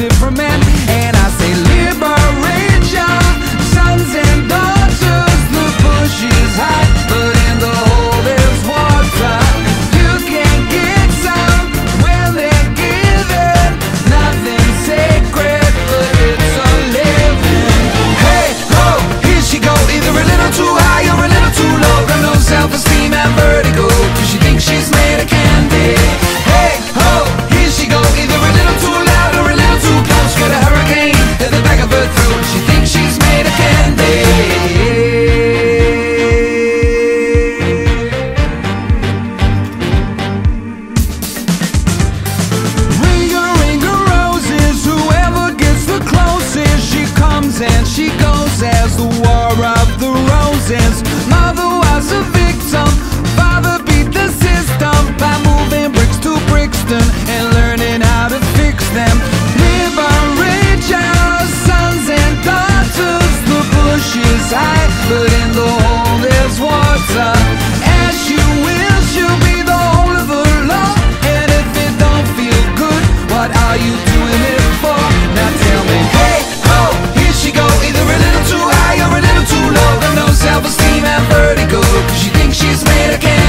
different man she's made a case.